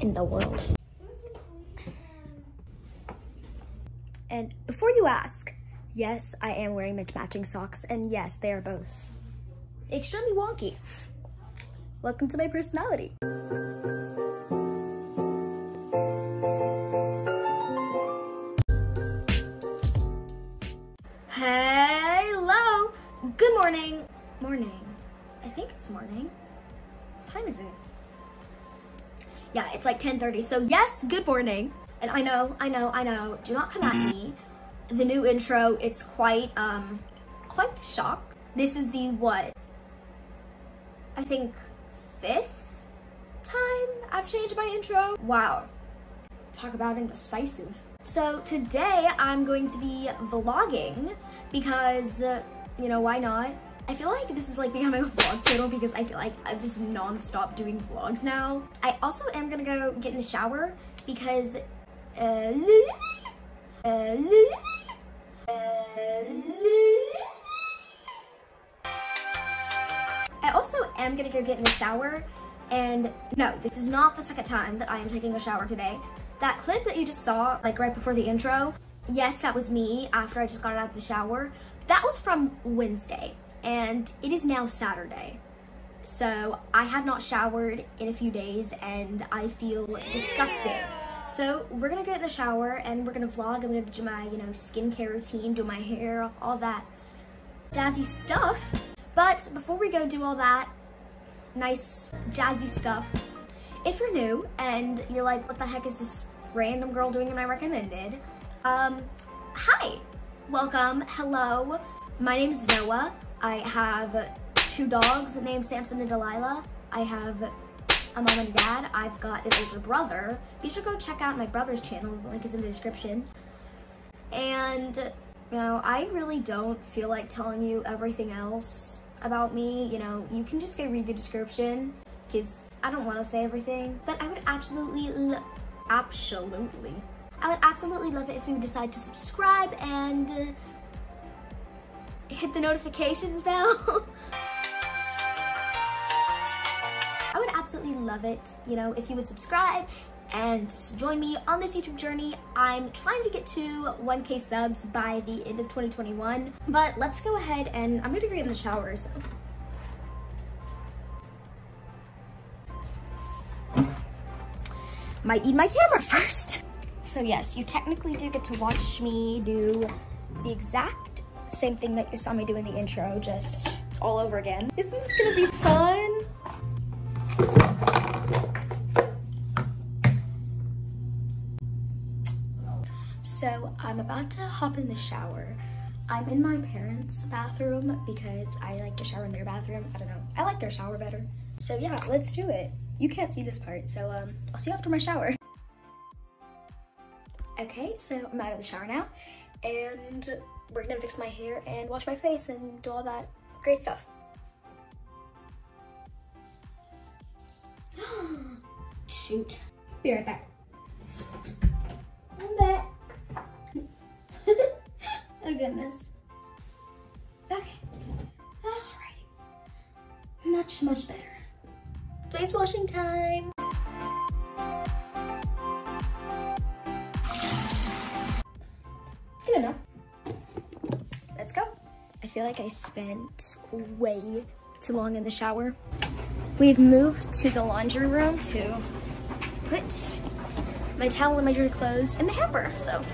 in the world? And before you ask, yes, I am wearing matching socks, and yes, they are both extremely wonky. Welcome to my personality. Hello. Good morning. Morning. I think it's morning. What time is it? Yeah, it's like 10:30. So yes, good morning. And I know, I know, I know. Do not come at me. The new intro, it's quite um quite the shock. This is the what? I think fifth time I've changed my intro. Wow. Talk about indecisive. So today I'm going to be vlogging because, uh, you know, why not? I feel like this is like becoming a vlog channel because I feel like I'm just non-stop doing vlogs now. I also am gonna go get in the shower because, uh, uh, I also am gonna go get in the shower and no, this is not the second time that I am taking a shower today. That clip that you just saw, like right before the intro, yes, that was me after I just got out of the shower. That was from Wednesday and it is now Saturday. So I have not showered in a few days and I feel disgusting. So we're gonna get in the shower and we're gonna vlog. I'm gonna do my, you know, skincare routine, do my hair, all that jazzy stuff. But before we go do all that nice jazzy stuff, if you're new and you're like, what the heck is this random girl doing in my recommended? Um, hi, welcome, hello. My name is Noah. I have two dogs named Samson and Delilah. I have a mom and dad. I've got an older brother. Be sure to go check out my brother's channel. The link is in the description. And, you know, I really don't feel like telling you everything else about me. You know, you can just go read the description because I don't want to say everything. But I would absolutely, absolutely, I would absolutely love it if you decide to subscribe and uh, hit the notifications bell. I would absolutely love it, you know, if you would subscribe and join me on this YouTube journey. I'm trying to get to 1k subs by the end of 2021, but let's go ahead and I'm gonna get in the shower, so. Might need my camera first. So yes, you technically do get to watch me do the exact same thing that you saw me do in the intro, just all over again. Isn't this gonna be fun? So I'm about to hop in the shower. I'm in my parents' bathroom because I like to shower in their bathroom. I don't know, I like their shower better. So yeah, let's do it. You can't see this part, so um, I'll see you after my shower. Okay, so I'm out of the shower now, and we're gonna fix my hair and wash my face and do all that great stuff. Shoot. Be right back. I'm back. oh goodness. Okay. Alright. Much, much better. Face washing time. Feel like I spent way too long in the shower. We've moved to the laundry room to put my towel and my dirty clothes in the hamper, so.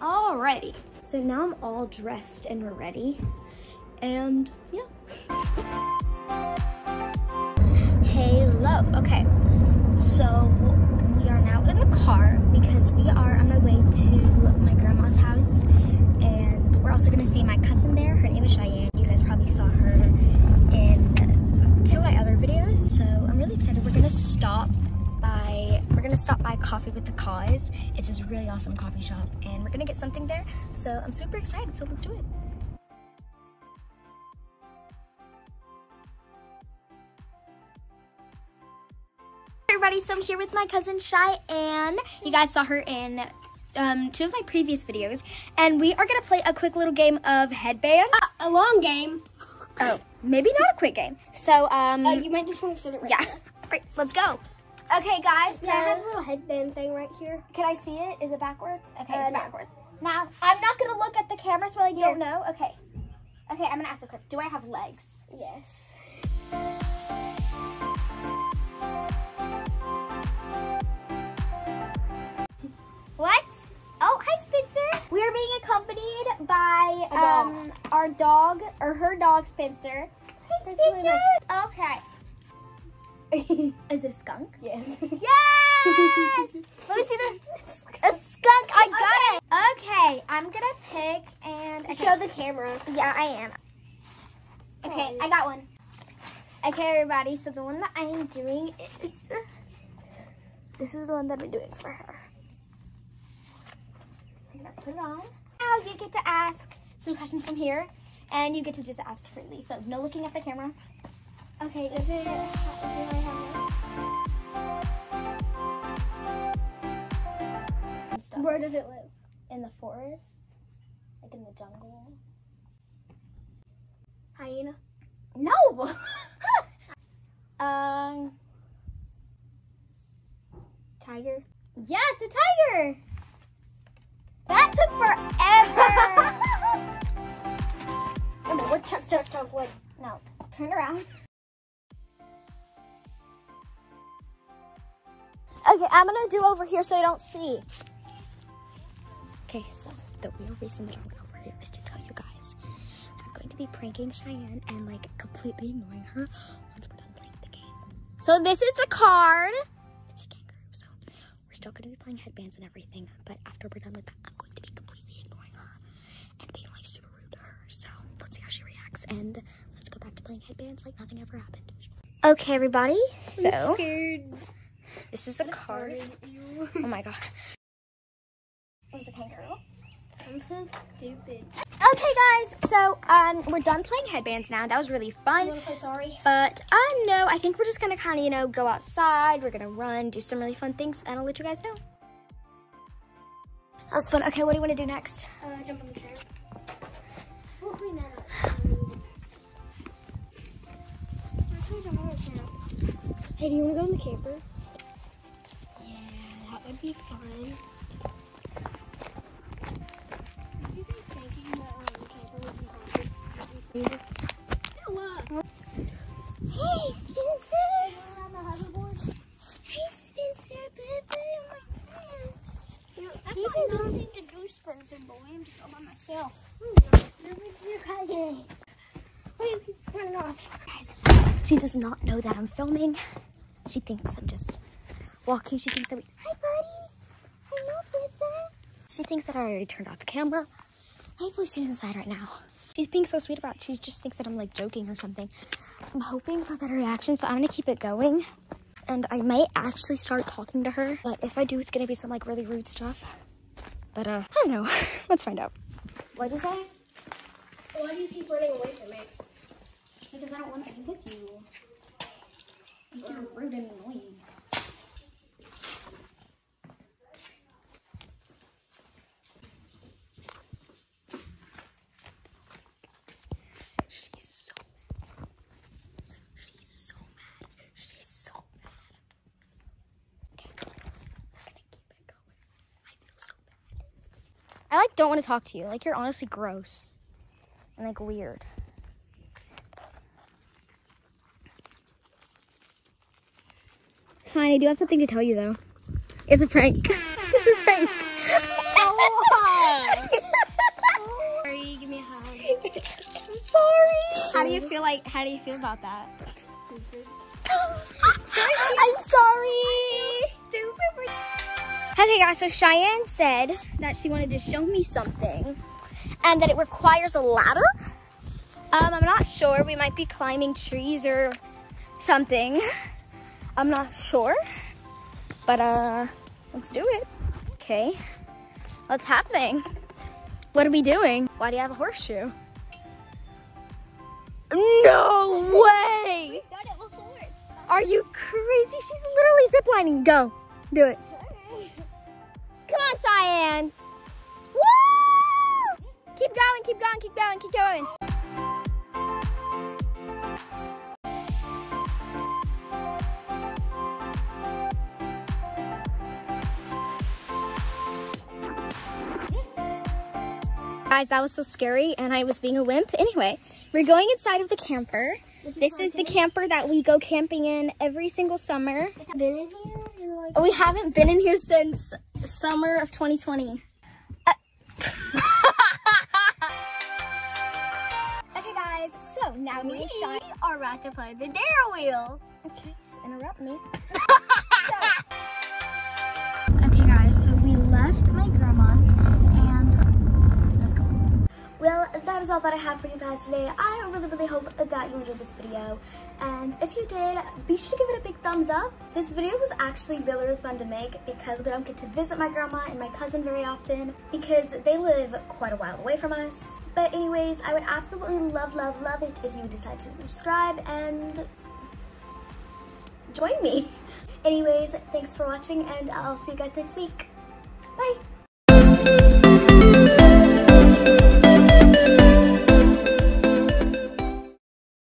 Alrighty. So now I'm all dressed and we're ready, and yeah. Hey, Hello, okay. So we are now in the car because we are on my way to my grandma's house we're also gonna see my cousin there. Her name is Cheyenne. You guys probably saw her in two of my other videos. So I'm really excited. We're gonna stop by, we're gonna stop by Coffee with the Cause. It's this really awesome coffee shop and we're gonna get something there. So I'm super excited, so let's do it. everybody, so I'm here with my cousin Cheyenne. You guys saw her in um, two of my previous videos, and we are gonna play a quick little game of headbands. A long game. oh, maybe not a quick game. So, um, Uh, you might just want to sit it right yeah. there. Right, let's go. Okay, guys, so Yeah, I have a little headband thing right here. can I see it? Is it backwards? Okay, Uh, it's no. backwards. Now, I'm not gonna look at the camera so I don't know. Okay. Okay, I'm gonna ask a quick. Do I have legs? Yes. We are being accompanied by dog. um our dog or her dog Spencer. Hey Spencer. Okay. Is it a skunk? yes. Yes! Let me see the a skunk. I got it. Okay, I'm gonna pick and okay. Show the camera. Yeah, I am. Okay, I got one. Okay, everybody. So the one that I am doing is this is the one that I'm doing for her. I'm gonna put it on. Now you get to ask some questions from here, and you get to just ask freely. So no looking at the camera. Okay, is it? Do I have and stuff Where does it live? in the forest, like in the jungle. Hyena. No. um. Tiger. Yeah, it's a tiger. That took forever. Remember, we're Chuck Chuck Chuck Wood. no, turn around. Okay, I'm gonna do over here so I don't see. Okay, so the real reason that I went over here is to tell you guys that I'm going to be pranking Cheyenne and like completely ignoring her once we're done playing the game. So this is the card. It's a kangaroo, so we're still going to be playing headbands and everything. But after we're done with that, I'm going to be completely ignoring her and being like super rude to her. So let's see how she reacts and let's go back to playing headbands like nothing ever happened. Okay, everybody. So Scared. this is a card. Oh my god. It was a kangaroo. I'm so stupid. Okay, guys. So um, we're done playing headbands now. That was really You fun. want to play sorry? But I know. I think we're just gonna kind of, you know, go outside. We're gonna run, do some really fun things, and I'll let you guys know. That was fun. Okay, what do you want to do next? Uh, jump on the Hey, do you want to go in the camper? Yeah, that would be fun. Do you think taking the um, camper would be fun? What? Hey, Spencer. Around the hoverboard? Hey, Spencer, baby. Oh You know, I've got nothing to do, Spencer boy. I'm just all by myself. You're with your cousin. You keep running off? Guys, she does not know that I'm filming. She thinks I'm just walking. She thinks that we. Hi, buddy. Hello, baby. She thinks that I already turned off the camera. Hopefully, she's inside right now. She's being so sweet about it. She just thinks that I'm like joking or something. I'm hoping for a better reaction, so I'm gonna keep it going. And I might actually start talking to her. But if I do, it's gonna be some like really rude stuff. But uh, I don't know. Let's find out. What'd you say? Why do you keep running away from me? Because I don't want to be with you. You're rude and annoying. She's so mad. She's so mad. She's so mad. Okay, I'm gonna keep it going. I feel so bad. I like don't want to talk to you. Like you're honestly gross and like weird. Fine, I do have something to tell you though. It's a prank. it's a prank. Sorry, give me a hug. I'm sorry. How do you feel like how do you feel about that? Stupid. I'm sorry. Stupid. Okay guys, so Cheyenne said that she wanted to show me something and that it requires a ladder. Um, I'm not sure. We might be climbing trees or something. I'm not sure. But uh let's do it. Okay. What's happening? What are we doing? Why do you have a horseshoe? No way! Done it before. Are you crazy? She's literally ziplining. Go. Do it. Come on, Cheyenne. Woo! Keep going, keep going, keep going, keep going. Guys, that was so scary and I was being a wimp. Anyway, we're going inside of the camper. This is the camper that we go camping in every single summer. Been in here? Like, We haven't been in here since summer of 2020. okay guys, so now me we and Shy. are about to play the dare wheel. Okay, just interrupt me. okay Well, that is all that I have for you guys today. I really, really hope that you enjoyed this video. And if you did, be sure to give it a big thumbs up. This video was actually really, really fun to make because we don't get to visit my grandma and my cousin very often because they live quite a while away from us. But anyways, I would absolutely love, love, love it if you decide to subscribe and join me. Anyways, thanks for watching and I'll see you guys next week. Bye.